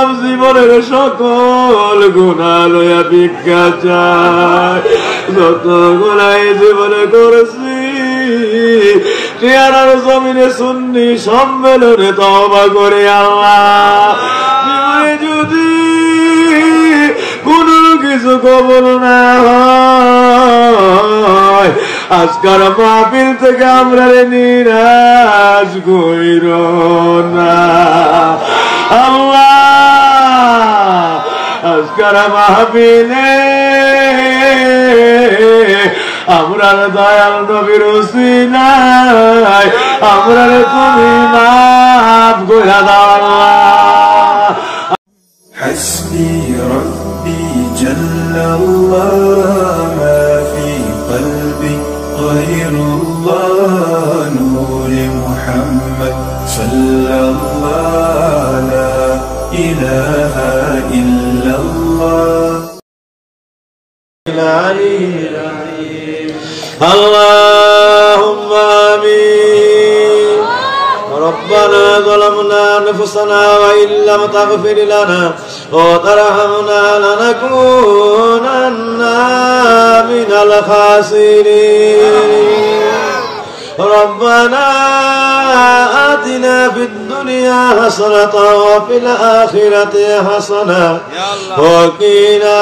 তাম জীবনের সকল গুণা লয়া ভিক্ষা চায় যত গুণাই জীবনে করেছি চেয়ারার জমিনে শুননি সম্মেলনে তবা করে আল্লাহ। যদি কোনো কিছু কবল না হয়, আজকার মাহফিল থেকে আমরা রে নিরাশ কইর না। আল্লাহ আজকার মাহফিলে আমরার দয়াল নবীর নাই আমরার তুমি মাফ গোয়া আল্লাহ হাসবি রব্বি জাল্লাল্লাহ মা ফি কলবি গায়রুল্লাহ নূর মুহাম্মদ সাল্লাল্লাহু লা ইলাহা أنفسنا وإن لم تغفر لنا وترحمنا لنكونن من الخاسرين. ربنا آتنا في الدنيا حسنة وفي الآخرة حسنة وقنا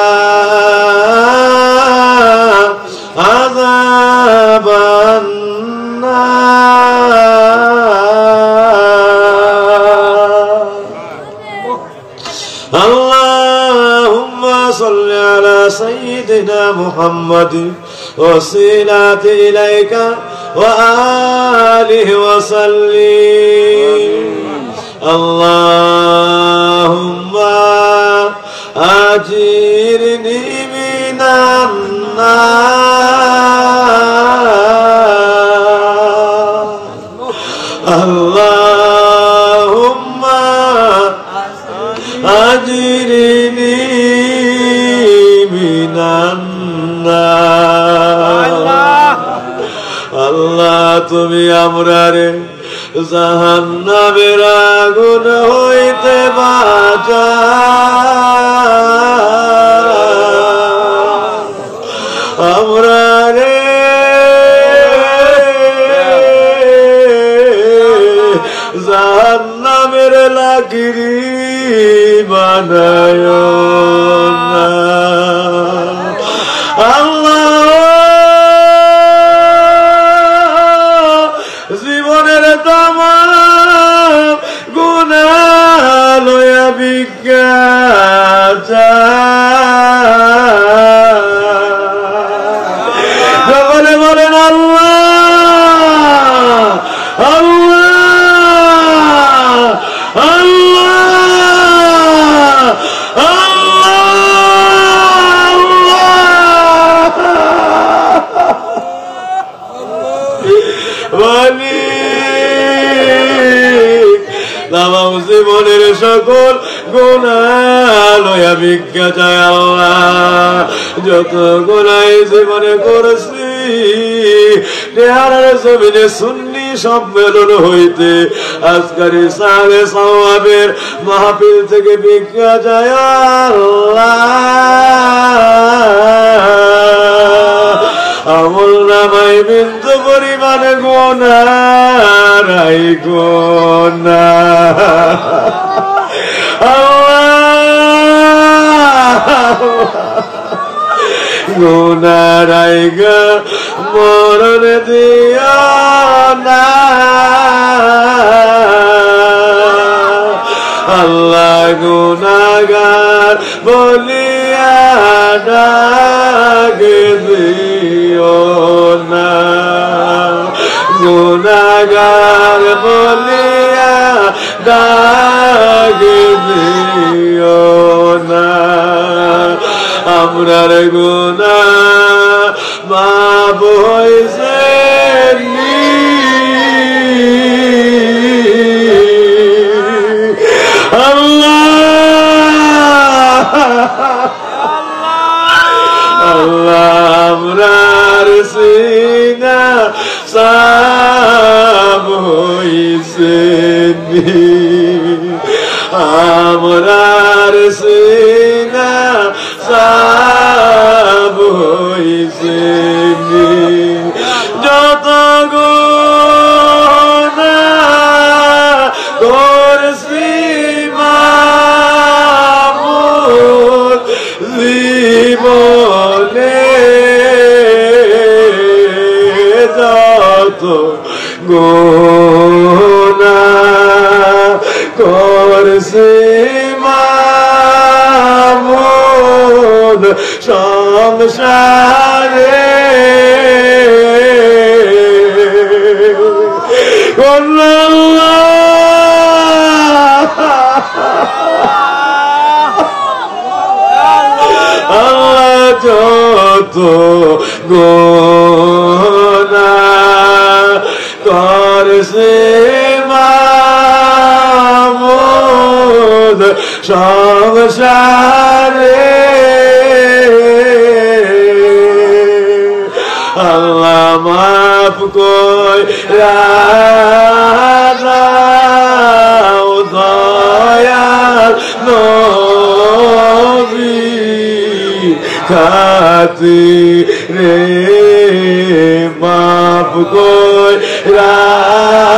عذاب محمد وصلات إليك وآله وسلم. اللهم أجرني من النار. اللهم أجرني তুমি আমরারে জাহান্নামের আগুন হইতে বাঁচা। আমরা রে জাহান্নামের লাগিরি বানায় না। আল্লাহ, যত গুণাই জীবনে করেছি দেহারার জমিনে সুন্নি সম্মেলন হইতে, আজকারি সালে সওয়াবের মাহফিল থেকে ভিক্ষা যায় আল্লাহ। আমল নামাই বিন্দু পরিমাণ গোনারাই গোনা। গোনারাই গা মরণ দিয়া না। আল্লাহ গুনাগার বলিয়া ডাকে দিও না। গুনাগার বলিয়া ডাকে Munanaguna Ma Boizeni. Allah Allah Allah, Munarasina Sa Boizeni. Ah, Amorarasina হইছে যত গুণা করছি মামুদ জীবনে যত গোনা করছে সংসারে আল্লাহ মাফ কই রাজাও দয়াল নবী খাতি রে মাফ কই রাজাও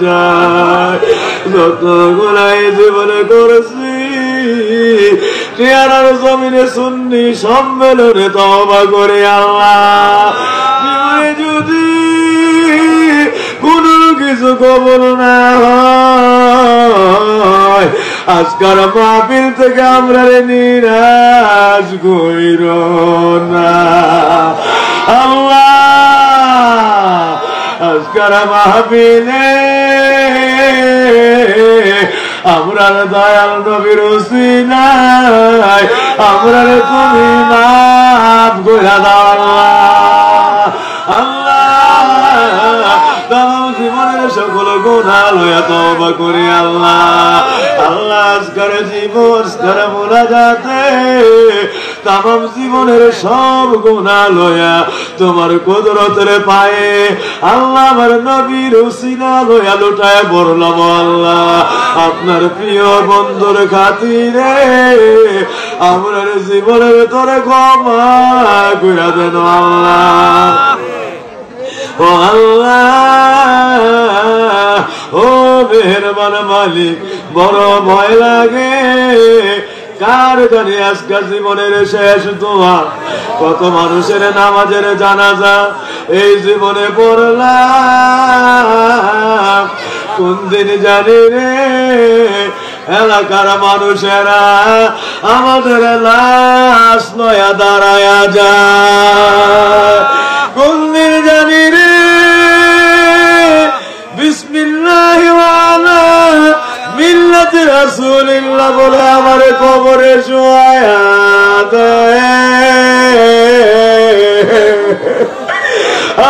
চায় যত গুণাই জীবনে করেছি। চেয়ারার জমিনে শুননি সম্মেলনে তবা করে আল্লাহ। যদি কোনো কিছু কবল না হয়, আজকার মাহফিল থেকে আমরা নিরাজ কইর না। আল্লাহ, আজকার মাহফিলে আমরা দয়াল নবীর নাই আমরা তুমি মাফ দাও আল্লাহ। জীবনের সকল গুণা লয়া তবা করি আল্লাহ। আল্লাহ, আজকার জীবন আজকার মোলা যাতে তাম জীবনের সব গুণা লয়া তোমার কুদরতের পায়ে আল্লাহ আমার নবীর উসিনা লয়া লুটায় বললাম আল্লাহ। আপনার প্রিয় বন্ধুর খাতিরে আমার জীবনের তোরে ক্ষমা দেন আল্লাহ। ও আল্লাহ, ও মেহরবান মালিক, বড় ভয় লাগে। কার জানি আজকাল জীবনের শেষ দোয়া? কত মানুষের নামাজের জানাজা এই জীবনে পড়লাম। কোন দিন জানি রে, এলাকার মানুষেরা আমাদের লাশ নয়া দাঁড়ায়া যায় কোন রাসূলিল্লাহ বলে আমার কবরে শোয়া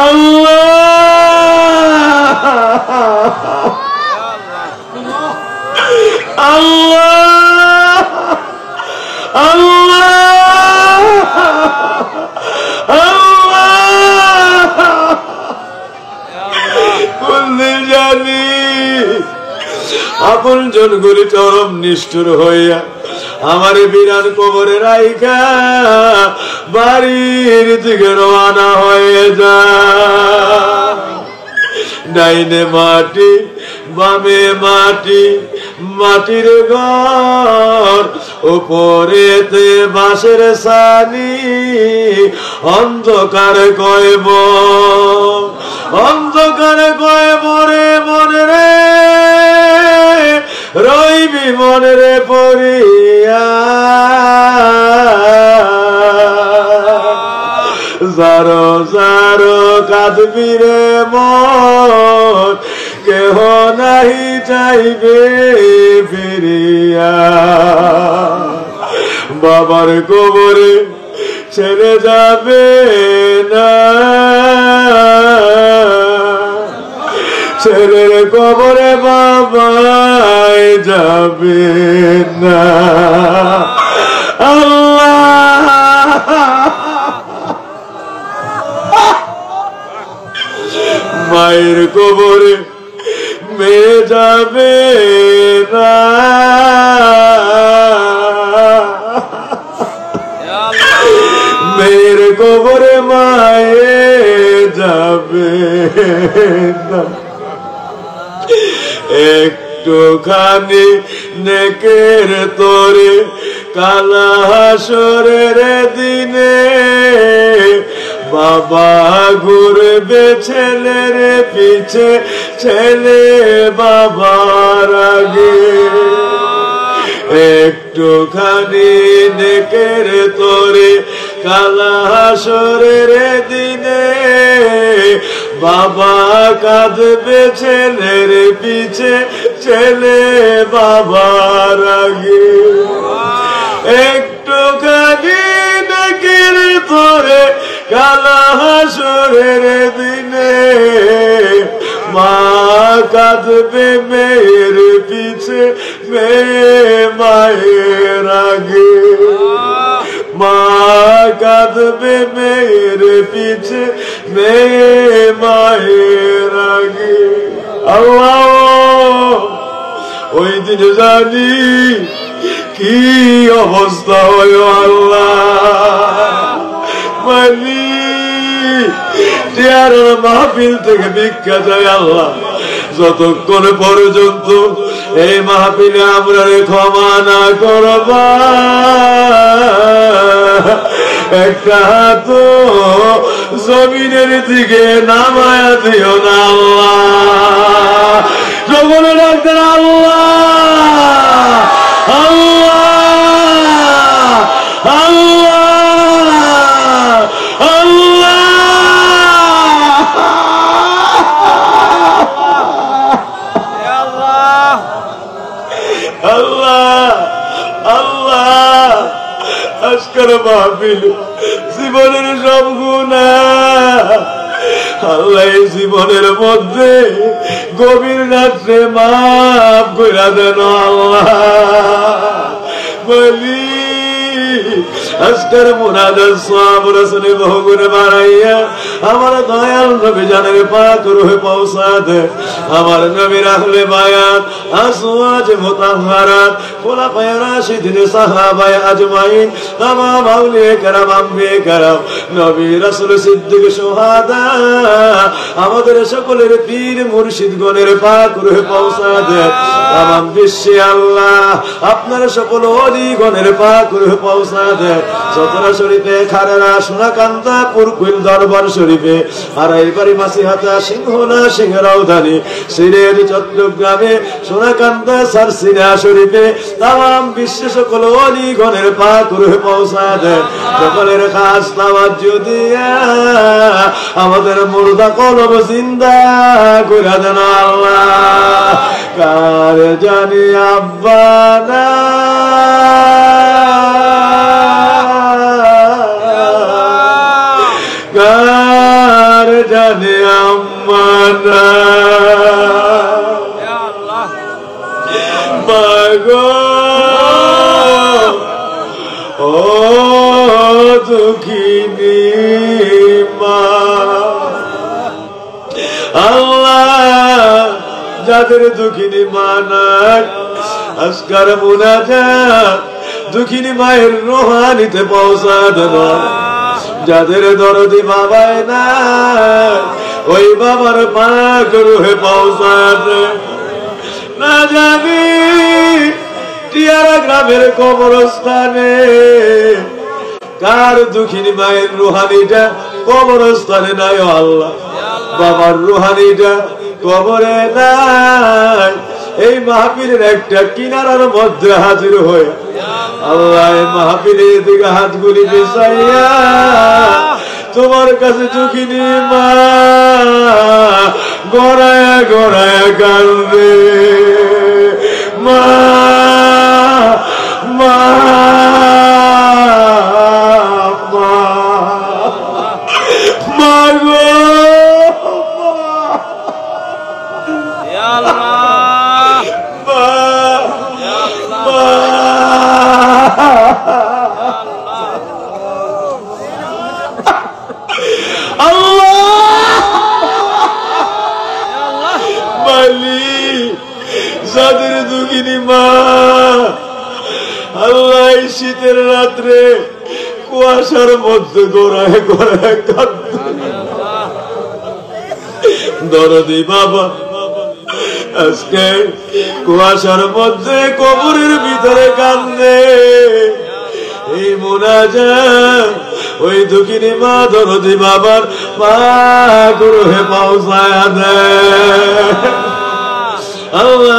আল্লাহ। আল্লাহ। আল্লাহ। আপন জনগুলি চরম নিষ্ঠুর হইয়া আমার বিরান কবরে রাইখা বাড়ির দিকে রওনা হয়ে যা। ডাইনে মাটি, বামে মাটি, মাটির ঘর উপরেতে বাঁশের সানি, অন্ধকার কয়ব অন্ধকার কয় দিবি মনরে পড়িয়া। সার সারো কাঁদবি রে মন, কেহ নাই চাইবে ফিরিয়া। বাবার কবরে ছেড়ে যাবে না। ছেলের কবরে বাবাই যাবে না। আল্লাহ। মায়ের কবরে মেয়ে যাবে না। মেয়ের কবরে মায়ে যাবে না। একটুখানি নেকের তোরে কালা হাসরের দিনে বাবা ঘুরবে ছেলের পিছে, ছেলে বাবার আগে। একটুখানি নেকের তোরে কালা হাসরের দিনে বাবা কাঁদবে ছেলের পিছে, ছেলে বাবার আগে। একটুখানি নেকের তোরে কালা হাসরের দিনে। মা কাঁদবে মেয়ের পিছে, মেয়ে মায়ের আগে। মা কাঁদবে মেয়ের পিছে মেয়ে মায়ের আগে আল্লাহ, ওই দিন জানি কি অবস্থা হয় আল্লাহ। মানি, টিয়ারের মাহফিল থেকে ভিক্ষা যায় আল্লাহ। যতক্ষণ পর্যন্ত এই মাহফিলে আমরা ক্ষমা না করবা। একটা হাত জমিনের দিকে নামায়া দিও না আল্লাহ মাফ করে দেন আল্লাহ। আজকের মুনাদের সব রসনে বহুগুণে বাড়াইয়া আমার দয়াল নবী জানের পাক রুহে পৌঁছা দে। আমার নবী রাখলে বায়াত আসওয়াজ মুতাহহারাত খোলাফায়ে রাশিদিন সাহাবায়ে আজমাইন, তামাম আউলিয়া কেরাম, আম্বিয়ে কেরাম, নবী রাসূল সিদ্দিক সুহাদা আমাদের সকলের পীর মুর্শিদ গণের পাক রুহে পৌঁছা দে। তামাম বিশ্বে আল্লাহ, আপনার সকল অলি গণের পাক রুহে পৌঁছা দে শরীফে খারেরা সোনাকান্দা পুরকুইল দরবার শরীফে আর এইবারে মাসিহাতা সিংহনা সিংহরাউধানী সিরের চট্টগ্রামে সোনাকান্দা সারসিনা শরীফে, তাম বিশ্ব সকল অলি গণের পা করে পৌঁছা দেন সকলের খাস নামাজ যদি আমাদের মুর্দা কলম জিন্দা করে দেন আল্লাহ। কার জানি আব্বানা কার আম্মানা মাগো ও দুঃখিনী মা আল্লাহ যাদের দুঃখিনী মা নাই, আজকার মুনাজাত, দুঃখিনী মায়ের রোহানিতে পৌঁছা দেব। যাদের দরদি বাবায় না ওই বাবার পাক রুহে পৌঁছাতে না জানি টিয়ারা গ্রামের কবরস্থানে কার দুঃখিনী মায়ের রুহানিটা কবরস্থানে নাই আল্লাহ। বাবার রুহানিটা কবরে নাই। এই মাহফিলের একটা কিনারার মধ্যে হাজির হয়ে আল্লাহ মাহফিলের দিকে হাতগুলি বিছাইয়া তোমার কাছে ঝুঁকিনি মা গড়ায় গড়ায় কান্দে মা শীতের রাত্রে কুয়াশার মধ্যে গোড়ায় গোড়ায় কাঁদতে দরদি বাবা, আজকে কুয়াশার মধ্যে কবরের ভিতরে কান্দে এই মোনাজা ওই দুঃখিনী মা, দরদি বাবার মা গুরু হে পাউসায়া দেয়।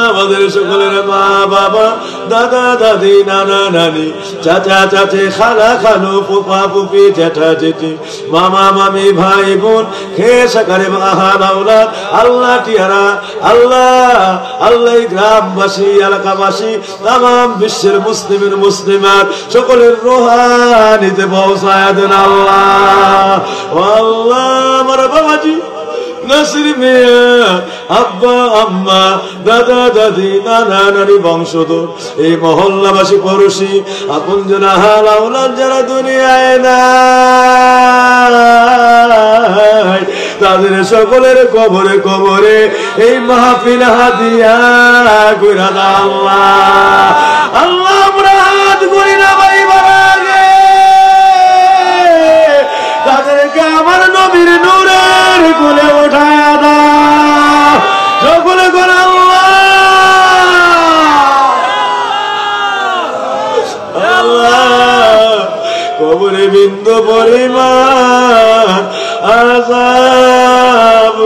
আমাদের সকলের মা, বাবা দাদা দাদি নানা নানি, চাচা খালা জেঠি মামা, মামি, ভাই, বোন আল্লাহ টিয়ারা, আল্লাহ আল্লাহ গ্রামবাসী তাম বিশ্বের মুসলিমের মুসলিমার সকলের রোহানিতে পৌঁছায় দেন আল্লাহ। আল্লাহ, আমার বাবাজি নাসির মিয়া, আব্বা, আম্মা, দাদা, দাদি, নানা, নানি, বংশধর। এই মহল্লাবাসী পড়োশি আপন জনা হালাউলাদ যারা দুনিয়ায় নাই, তাদের সকলের কবরে কবরে এই মাহফিল হাদিয়া কইরা আল্লাহ। আল্লাহ আমরা হাত করি না ভাই আগে। তাদেরকে আমার নবীর নূরের কোলে উঠায় দাও। কবরে বিন্দু পরিমা আজাব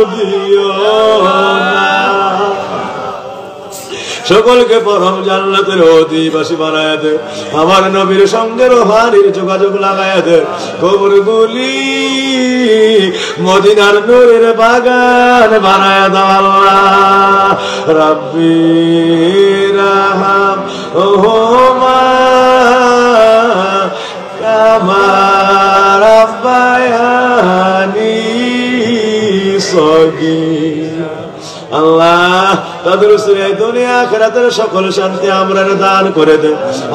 সকলকে পরম জান্নাতের অধিবাসী বানায় দে আমার নবীর সঙ্গে রোহানির যোগাযোগ লাগায় দে কবর গুলি মদিনার নূরের বাগান বানায় দাও আল্লাহ। রাব্বি রাহাম ওহমা কামা রাব্বায়ানি সগীরা। আল্লাহ তাদের উসিলে দুনিয়া খেরাতের সকল শান্তি আমরা দান করে দে।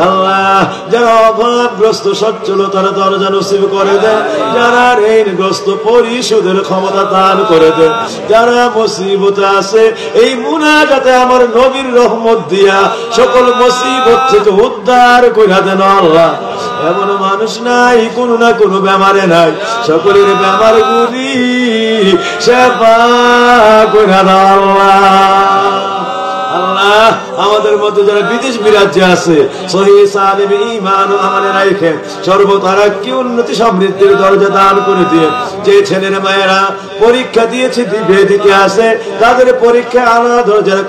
আল্লাহ, যারা অভাবগ্রস্ত সচ্ছল তারা দরজা নসিব করে দে। যারা ঋণগ্রস্ত, পরিশোধের ক্ষমতা দান করে দে। যারা মুসিবতে আছে, এই মুনা যাতে আমার নবীর রহমত দিয়া সকল মুসিবত থেকে উদ্ধার কইরা দেন আল্লাহ। এমন মানুষ নাই কোন না কোন বেমারে নাই। সকলের বেমার গুলি সেবা করে আল্লাহ আমাদের মধ্যে যারা বিদেশ বিরাজ্যে আছে সর্বতারা কি উন্নতি সমৃদ্ধির দরজা দান করে দিয়ে, যে ছেলের মায়েরা পরীক্ষা দিয়েছে, দিবে আসে, তাদের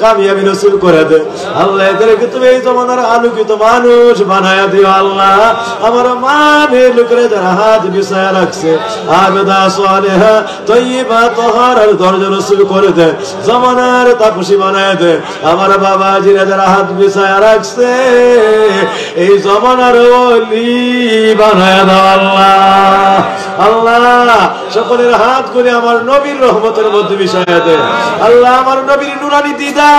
কামিয়াবি করে দে। আল্লাহ এদেরকে তুমি এই জমানার আলোকিত মানুষ বানায়া দিও, আল্লাহ। আমার মা মেয়ে লোকেরা যারা হাত বিছায়া রাখছে, আবেদা সোয়ালেহা তৈবা তোহার দরজা নসিব করে দে, জমানার তাপসী বানায় দে। আমার বাবা জিরা যারা হাত বিছায়া রাখছে এই জমানার ওলি বানায় দাও আল্লাহ। আল্লাহ, সকলের হাত করে আমার নবীর রহমতের মধ্যে বিষয় দেন আল্লাহ, আমার নবীর নুরানি দিদা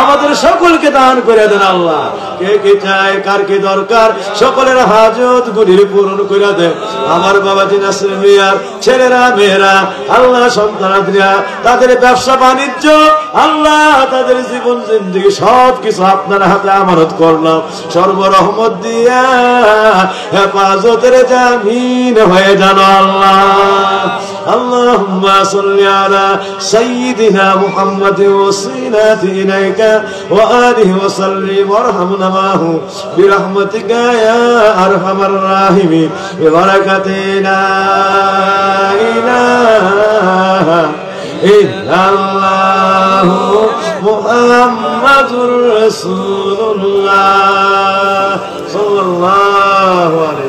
আমাদের সকলকে দান করে দেন আল্লাহ। কে কে চায়, কার কে দরকার, সকলের হাজত গুলির পূরণ করে দেন আমার বাবা জিনাসের মিয়ার ছেলেরা, মেয়েরা, আল্লাহ, সন্তানাদিরা, তাদের ব্যবসা বাণিজ্য, আল্লাহ, তাদের জীবন জিন্দগি সব কিছু আপনার হাতে আমানত করলাম। সর্বরহমত দিয়া হেফাজতের জামিন হয়ে জানো الله. اللهم صل على سيدنا محمد وصينات إليك وآله وسلم. وارحمنا نماه برحمتك يا أرحم الراحمين. ببركتنا إله إلا الله. محمد رسول الله. صلى الله عليه